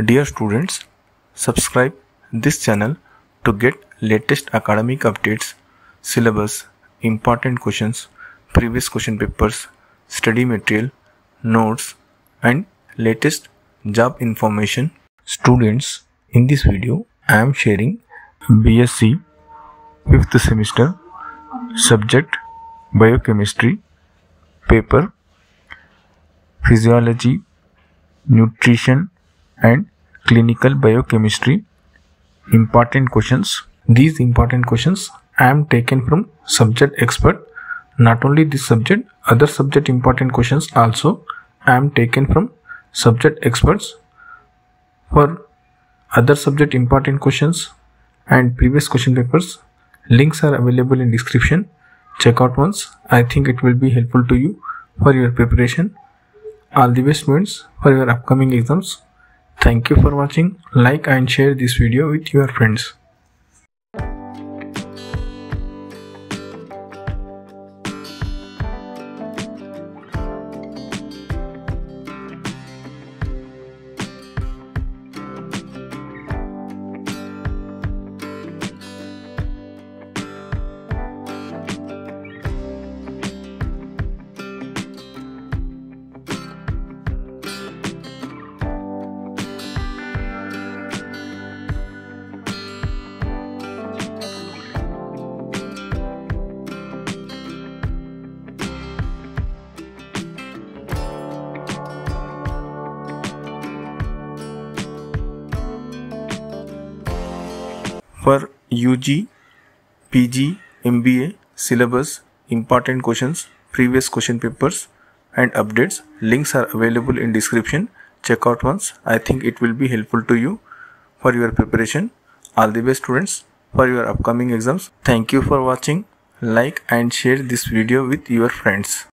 Dear students, subscribe this channel to get latest academic updates, syllabus, important questions, previous question papers, study material, notes and latest job information. Students, in this video I am sharing BSc 5th semester subject biochemistry paper physiology nutrition and clinical biochemistry. Important questions. These important questions i am taken from subject expert. Not only this subject other subject important questions also i am taken from subject experts. For other subject important questions and previous question papers links are available in description. Check out once. I think it will be helpful to you for your preparation. All the best students for your upcoming exams thank you for watching. Like and share this video with your friends for UG, PG, MBA syllabus, important questions, previous question papers and updates. Links are available in description. Check out once. I think it will be helpful to you for your preparation. All the best students for your upcoming exams. Thank you for watching. Like and share this video with your friends.